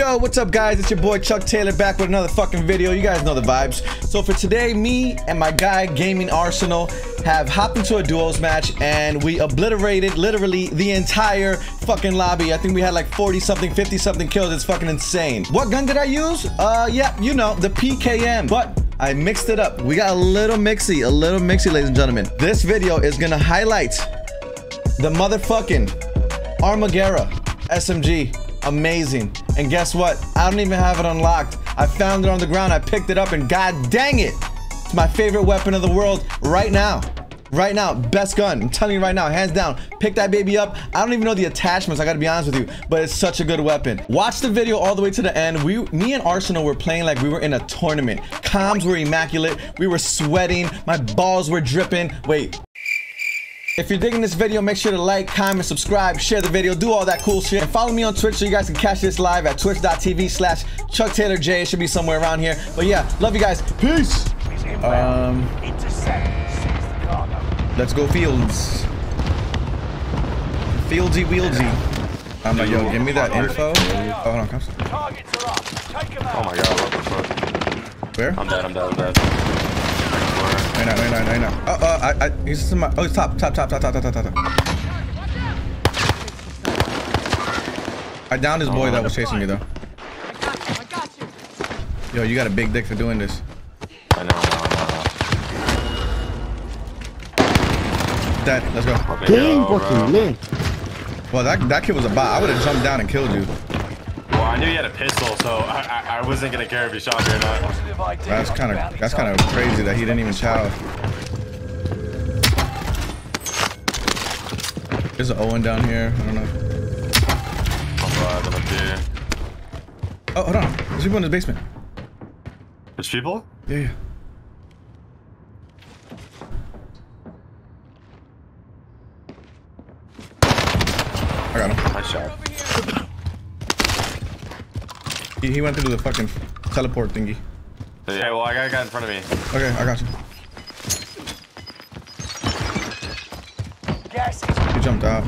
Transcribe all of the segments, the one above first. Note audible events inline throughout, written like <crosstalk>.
Yo, what's up guys? It's your boy Chuck Taylor back with another fucking video. You guys know the vibes. So for today, me and my guy Gaming Arsenal have hopped into a duos match and we obliterated literally the entire fucking lobby. I think we had like 40 something, 50 something kills. It's fucking insane. What gun did I use? Uh, yeah, you know, the PKM. But I mixed it up. We got a little mixy, a little mixy, ladies and gentlemen. This video is gonna highlight the motherfucking Armaguerra SMG. Amazing. And guess what? I don't even have it unlocked. I found it on the ground. I picked it up and god dang it. It's my favorite weapon of the world right now. Right now, best gun. I'm telling you right now, hands down. Pick that baby up. I don't even know the attachments, I gotta be honest with you, but it's such a good weapon. Watch the video all the way to the end. We, me and Arsenal were playing like we were in a tournament. Comms were immaculate. We were sweating. My balls were dripping. Wait, if you're digging this video, make sure to like, comment, subscribe, share the video, do all that cool shit. And follow me on Twitch so you guys can catch this live at twitch.tv slash Chuck Taylor J. It should be somewhere around here. But yeah, love you guys. Peace. Um, let's go Fields. Fieldsy Wieldsy. I'm like, yo, give me that info. Oh, hold on, come Oh my god, what the fuck? Where? I'm dead, I'm dead, I'm dead. I know, I know, I know. Oh, uh, I, I, he's in my, oh, he's top, top, top, top, top, top, top, top. I downed this boy oh, that was chasing me though. I got you, I got you. Yo, you got a big dick for doing this. I know, I know. Dead. Let's go. Game fucking man. Well, that that kid was a bot. I would have jumped down and killed you. Well, I knew you had a pistol, so I, I, I wasn't gonna care if you shot me or not. That's kind of that's kind of crazy that he didn't even chow. There's an Owen down here. I don't know. I'm up here. Oh, hold on. There's people in the basement. There's people? Yeah, yeah. I got him. Nice shot. He, he went through the fucking teleport thingy. Yeah, well, I got a guy in front of me. Okay, I got you. He jumped out.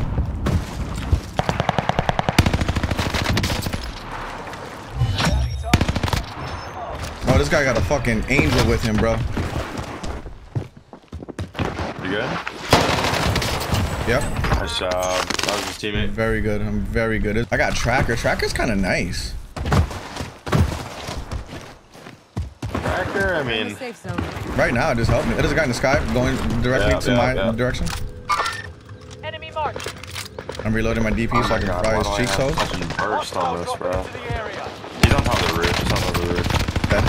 Oh, this guy got a fucking angel with him, bro. You good? Yep. Nice job. That was his teammate. Very good. I'm very good. I got tracker. Tracker's kind of nice. Tracker, I mean. Right now, it just helped me. There's a guy in the sky going directly yeah, to yeah, my yeah. direction. Enemy mark. I'm reloading my DP oh so I can God, fry his cheeks holes. burst on this, bro. He's on top of the roof. He's on top of the roof. Dead.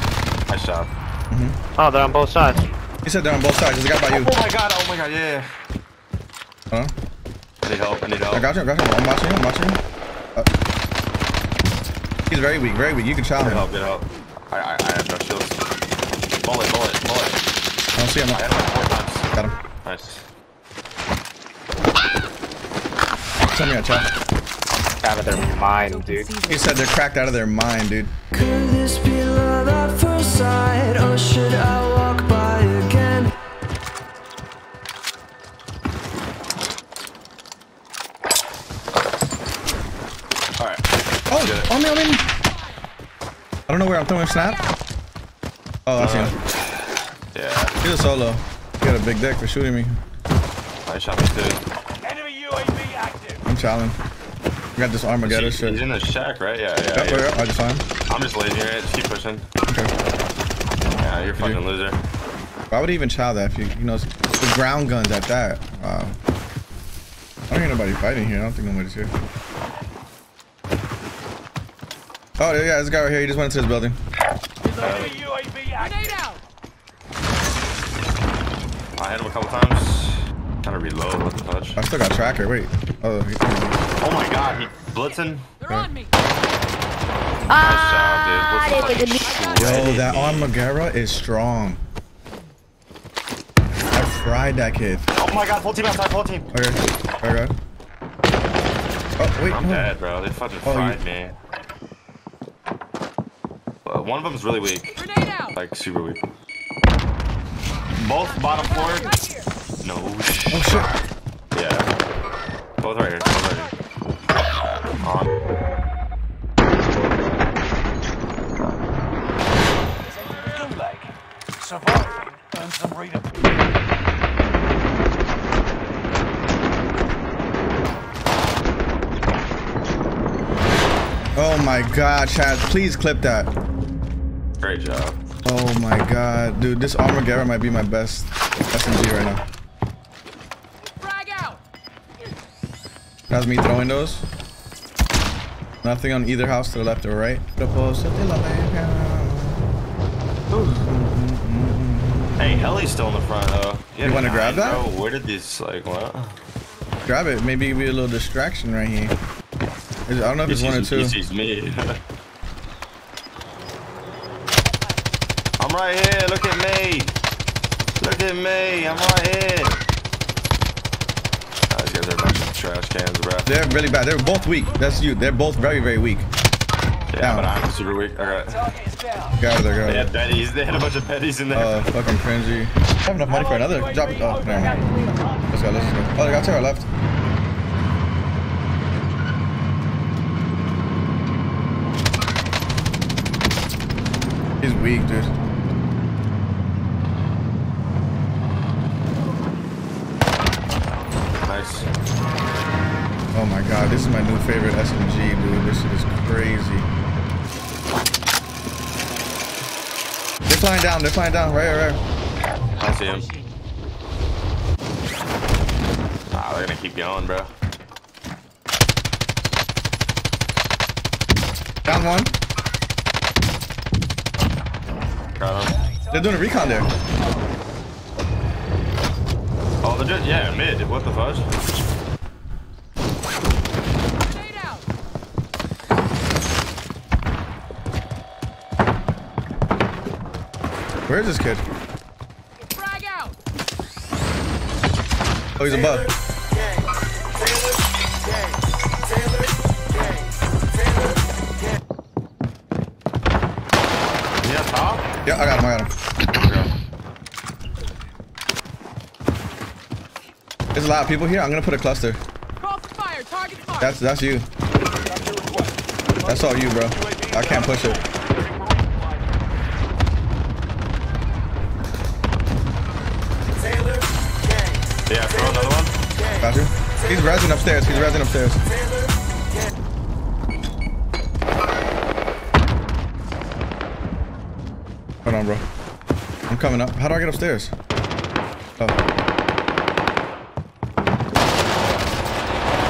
Nice job. Mm -hmm. Oh, they're on both sides. He said they're on both sides. There's a guy by you. Oh my God. Oh my God. Yeah. Huh? I need help. I need help. I got you. I got you. I'm watching you. I'm watching you. Uh, he's very weak. Very weak. You can chow him. Get help. Get help. I, I, I have no shields. Bullet, bullet, bullet. I don't see him. I hit him like four times. Got him. Nice. Tell me a chat. Out of their mind, dude. He said they're cracked out of their mind, dude. Could this be love at first sight, or should I walk by again? Alright. Oh, on me, on me. I don't know where I'm throwing snap. Oh, I see him. Yeah. He's a solo. He got a big deck for shooting me. I shot me too. I'm got this Armageddon he's, shit. He's in the shack, right? Yeah, yeah. Yep, yeah. Yep, I just saw him. I'm just lazy, right? Just keep pushing. Okay. Yeah, you're fucking loser. Why would he even chow that if you, you know, the ground guns at that? Wow. I don't hear nobody fighting here. I don't think nobody's here. Oh, yeah, this guy right here. He just went into this building. Uh, I hit him a couple times. Trying to reload, what the touch. I still got tracker, wait. Oh, he, oh my god, he blitzing. They're on me. Ah, nice job, dude. Yo, that Armaguerra is strong. I fried that kid. Oh my god, full team outside, full team. Okay, okay. Oh, wait. I'm dead, bro. They fucking oh, fried you... me. Uh, one of them is really weak. Like, super weak. Both bottom floor. No shit. Yeah. Both right here. Both right here. On. Good leg. Surviving earns them freedom. Oh my god, Chad, please clip that. Great job. Oh my god, dude, this Armageddon might be my best SMG right now. That's me throwing those. Nothing on either house to the left or right. Hey, Helly's still in the front though. Yeah, You wanna grab that? Bro, where did these like what? Grab it. Maybe it'll be a little distraction right here. I don't know if it's He one or sees- two. He sees me. <laughs> I'm right here. Look at me. Look at me. I'm right here. Oh, these guys are a bunch of trash cans, bro. They're really bad. They're both weak. That's you. They're both very, very weak. Yeah, down. but I'm super weak. Alright. Target is down. Get out They had Betty's. They had a bunch of Betty's in there. Uh, fucking cringy. I have enough money for another. Drop it. Oh, mind. Let's go, let's go. Oh, they got to our left. He's weak, dude. nice. Oh my god, this is my new favorite SMG, dude. This shit is crazy. They're flying down, they're flying down, right, right, right. I see him. Ah, they're gonna keep going, bro. Down one. Got him. They're doing a recon there. Oh, they're just yeah, mid. What the fudge? Where is this kid? Oh, he's above. Yeah. Yeah, I got him, I got him. There's a lot of people here. I'm gonna put a cluster. That's that's you. That's all you, bro. I can't push it. He's resin upstairs. He's resin upstairs. Hold on, bro. I'm coming up. How do I get upstairs? Oh.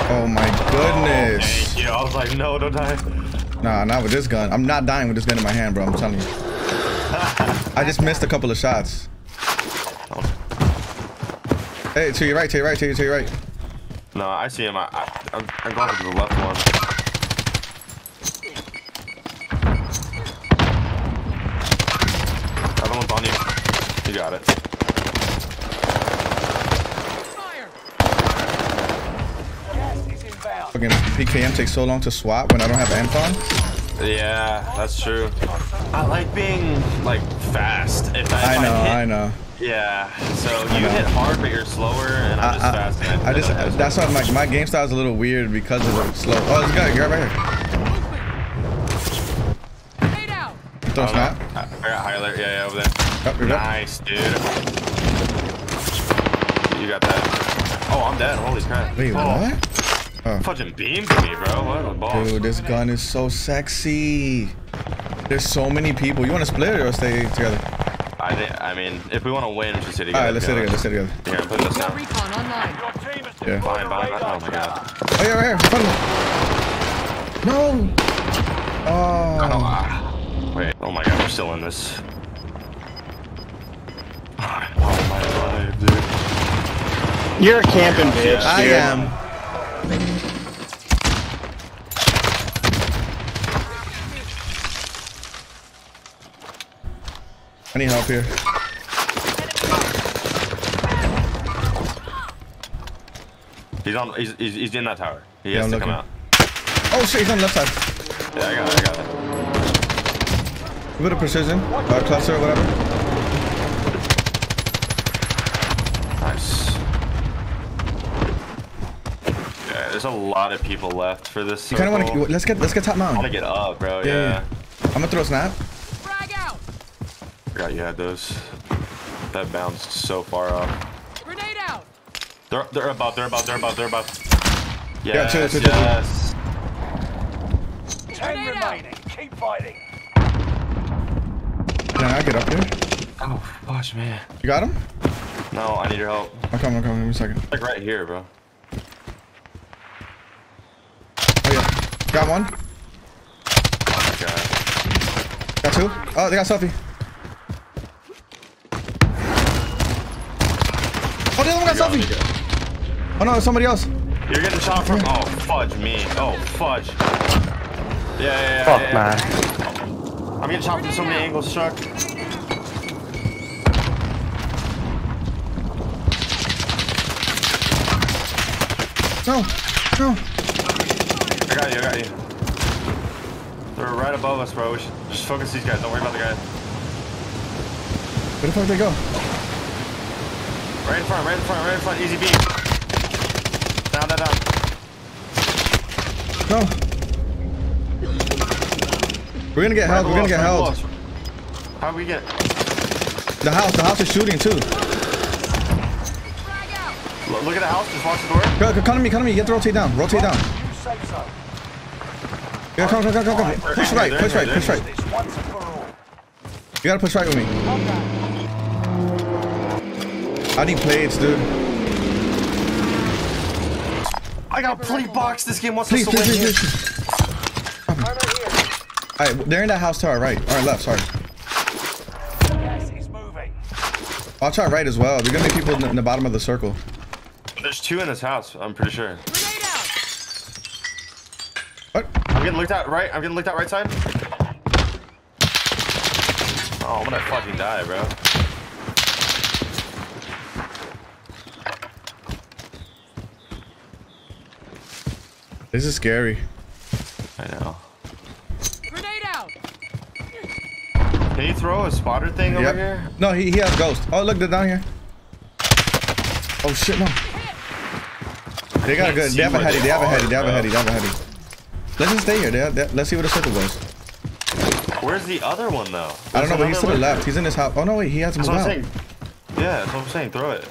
Oh my goodness. Oh, Thank you. I was like, no, don't die. Nah, not with this gun. I'm not dying with this gun in my hand, bro. I'm telling you. <laughs> I just missed a couple of shots. Oh. Hey, to your right, to your right, to your, to your right. No, I see him. I, I, I'm, I'm going to the left one. Other one's on you. You got it. Fire! Gas is inbound. Fucking PKM takes so long to swap when I don't have amp on. Yeah, that's true. I like being like fast. If I, I know, hit, I know. Yeah. So you hit hard, but you're slower, and I'm just I, fast. I, I just, don't have that's why my, my game style is a little weird because of the slow. Oh, this guy, you're right here. Grenade out! Throw a Oh, snap. I I got high alert. Yeah, yeah, over there. Oh, you're up. Nice, dude. You got that. Oh, I'm dead. Holy crap. Wait, oh, what? Oh. Fucking beamed me, bro. What a ball. Dude, this gun is so sexy. There's so many people. You want to split or stay together? I think. I mean, if we want to win, we should stay All together. right, let's to stay be together. Let's stay together. honest. Here, I'm putting this down. recon online. Your team has Yeah. Fine, a fine. Oh my god. Oh, yeah, right here. in front of me. No. Oh, Oh. Wait. Oh my god, we're still in this. <sighs> Oh my life, dude. You're a camping bitch, I am. I need help here. He's on. He's, he's, he's in that tower. He Yeah, has I'm to come out. Oh shit, he's on the left side. Yeah, I got it. I got it. A bit of precision. Uh, cluster or whatever. Nice. Yeah, there's a lot of people left for this. You kind of want to. Let's get let's get top I want to get up, bro. Yeah, Yeah. yeah. I'm gonna throw a snap. Frag out! Forgot you had those. That bounced so far off. Grenade out. They're they're about. They're about. They're about. They're about. Yeah, two, Yes. two, two, two. yes. Ten Grenade out. remaining. Keep fighting. Can I get up there? Oh, gosh, man. You got him? No, I need your help. I'm coming, I'm coming. Give me a second. Like right here, bro. Oh, yeah. Got one. God. Got two. Oh, they got selfie. Oh, the other one got selfie. Oh, no, it's somebody else. You're getting shot from. Oh, fudge me. Oh, fudge. Yeah, yeah, yeah. Fuck, yeah, man. I'm getting shot from so many angles, Chuck. No, no. I got you, I got you. They're right above us, bro. We should just focus these guys. Don't worry about the guys. Where the fuck they go? Right in front, right in front, right in front. Easy beam. Down, down, down. No. We're gonna get held. We're gonna get held. How do we get? The house. The house is shooting too. Look, look at the house. Just watch the door. Go, go, come to me. Come to me. You have to rotate down. Rotate down. New. Yeah, come, come, come, come, come. Push right. Push right. Push right. This once and for all. You gotta push right with me. I need plates, dude. I got plea box. This game wants Please, us to please, win. please, please. Alright, they're in that house to our right. Or left, sorry. Gas is moving. I'll try right as well. They're gonna be people in the, in the bottom of the circle. There's two in this house. I'm pretty sure. Grenade out. What? I'm getting looked at right. I'm getting looked at right side. Oh, I'm gonna fucking die, bro. This is scary. I know. Grenade out. Can you throw a spotter thing over Yep. here? No, he, he has ghost. Oh, look, they're down here. Oh shit, no. They got a good. They have a where heady. they They have a are, heady. They have a bro. heady. They have a heady. Let's just stay here. They have, they- let's see where the circle goes. Where's the other one though? I don't know, but he's to the There's another left. He's in his house. Oh no, wait, he has to move out. saying. Yeah, that's what I'm saying. Throw it.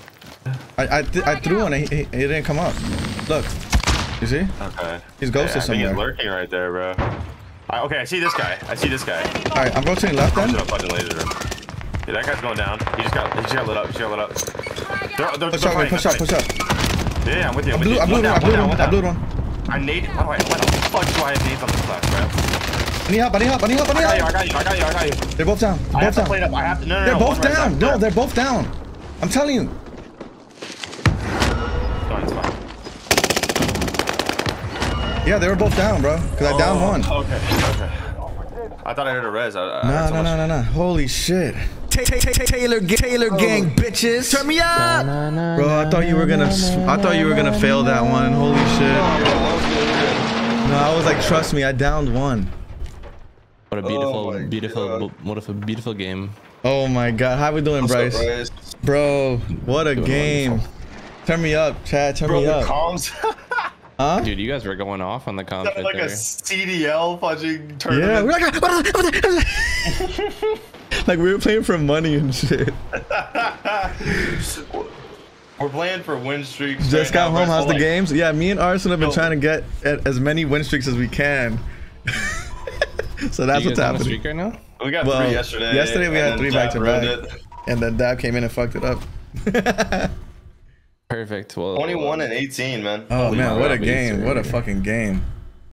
I I, th I threw one and he, he, he didn't come up. Look, you see? Okay. He's ghosted yeah, I somewhere. He's lurking right there, bro. I, okay, I see this guy. I see this guy. All right, I'm rotating left then. just gonna fucking laser him. Yeah, that guy's going down. He just got, he just got lit up. He just got lit up. They're, they're, Push they're up, fighting, push up, push up. Yeah, yeah, I'm with you. I'm with Blue, you. I blew One one. I blew one one. I blew one. I need. Oh, Why do I? Why the fuck do I have nades on this class, bro? I need help. I need help. I need help. I I need got you. I got you. I got you. I got you. They're both down. They're have both to play it down. up. I have to. No, no, They're no. both one right down. No, they're both down. I'm telling you. Fine, it's fine. Yeah, they were both down, bro. Cause I downed oh, one. Okay. Okay. I thought I heard a res. I, I No, heard so no, much- no, no, no. Holy shit. Taylor, Taylor oh. gang, bitches. Turn me up, bro. I thought you were gonna. I thought you were gonna fail that one. Holy shit. No, I was like, trust me, I downed one. What a beautiful, oh my beautiful, what a beautiful game. Oh my god, how we doing, Bryce? Bryce? Bro, what a Doing game. wonderful. Turn me up, Chad. Turn Bro, me the up. comms Huh? Dude, you guys were going off on the comms right like a there. CDL fucking Yeah, tournament. we're like, what is it? What is it? <laughs> like we were playing for money and shit. <laughs> We're playing for win streaks. Just right got now, home. bro. How's the like, games? Yeah, me and Arson have been Oh. trying to get as many win streaks as we can. <laughs> so that's what's guys on a happening. streak right now? We got Well, three yesterday. yesterday we had three back to back. it. And then Dab came in and fucked it up. Perfect. Well, 21 and 18, man. Oh Holy man, what a crap, game! What a fucking game!